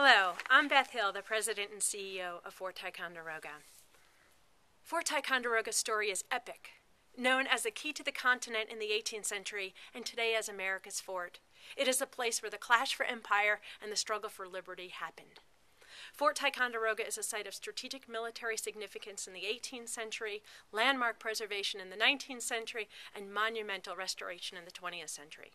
Hello, I'm Beth Hill, the president and CEO of Fort Ticonderoga. Fort Ticonderoga's story is epic, known as the key to the continent in the 18th century and today as America's fort. It is a place where the clash for empire and the struggle for liberty happened. Fort Ticonderoga is a site of strategic military significance in the 18th century, landmark preservation in the 19th century, and monumental restoration in the 20th century.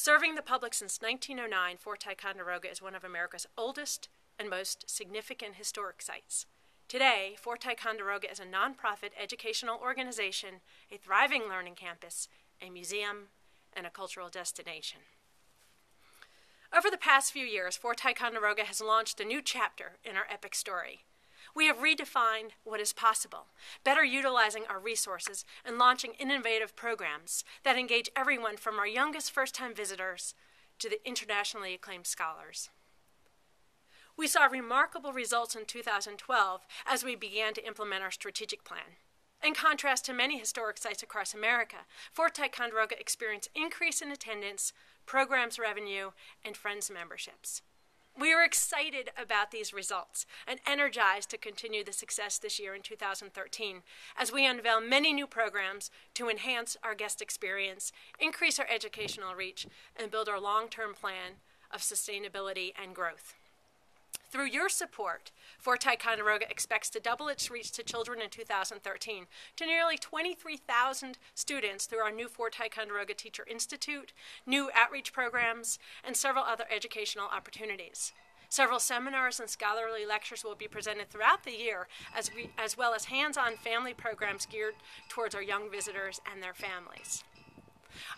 Serving the public since 1909, Fort Ticonderoga is one of America's oldest and most significant historic sites. Today, Fort Ticonderoga is a nonprofit educational organization, a thriving learning campus, a museum, and a cultural destination. Over the past few years, Fort Ticonderoga has launched a new chapter in our epic story. We have redefined what is possible, better utilizing our resources and launching innovative programs that engage everyone from our youngest first time visitors to the internationally acclaimed scholars. We saw remarkable results in 2012 as we began to implement our strategic plan. In contrast to many historic sites across America, Fort Ticonderoga experienced increase in attendance, programs revenue, and Friends memberships. We are excited about these results and energized to continue the success this year in 2013 as we unveil many new programs to enhance our guest experience, increase our educational reach, and build our long term plan of sustainability and growth. Through your support, Fort Ticonderoga expects to double its reach to children in 2013 to nearly 23,000 students through our new Fort Ticonderoga Teacher Institute, new outreach programs, and several other educational opportunities. Several seminars and scholarly lectures will be presented throughout the year, as, we, as well as hands on family programs geared towards our young visitors and their families.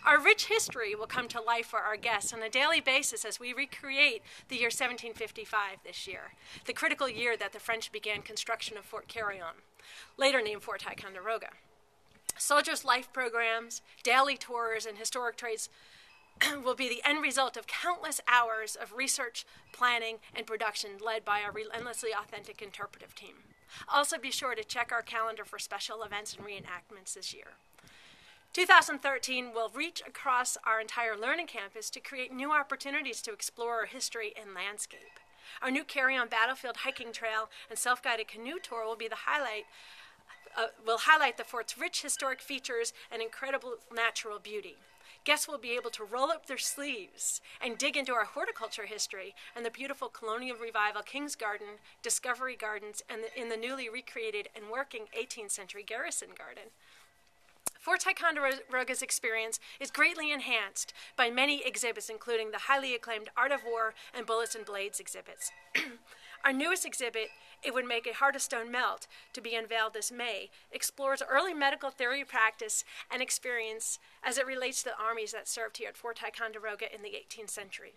Our rich history will come to life for our guests on a daily basis as we recreate the year 1755 this year, the critical year that the French began construction of Fort Carillon, later named Fort Ticonderoga. Soldiers' life programs, daily tours, and historic trades will be the end result of countless hours of research, planning, and production led by our relentlessly authentic interpretive team. Also, be sure to check our calendar for special events and reenactments this year. 2013 will reach across our entire learning campus to create new opportunities to explore our history and landscape. Our new Carillon Battlefield hiking trail and self-guided canoe tour will be the highlight uh, will highlight the fort's rich historic features and incredible natural beauty. Guests will be able to roll up their sleeves and dig into our horticulture history and the beautiful colonial revival King's Garden, Discovery Gardens, and the, in the newly recreated and working 18th century Garrison Garden. Fort Ticonderoga's experience is greatly enhanced by many exhibits, including the highly acclaimed Art of War and Bullets and Blades exhibits. Our newest exhibit, It Would Make a Heart of Stone Melt, to be unveiled this May, explores early medical theory practice and experience as it relates to the armies that served here at Fort Ticonderoga in the 18th century.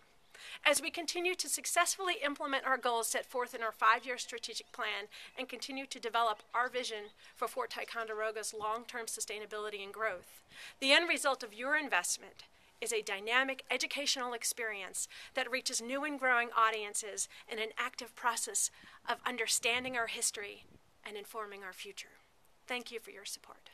As we continue to successfully implement our goals set forth in our five year strategic plan and continue to develop our vision for Fort Ticonderoga's long term sustainability and growth, the end result of your investment is a dynamic educational experience that reaches new and growing audiences in an active process of understanding our history and informing our future. Thank you for your support.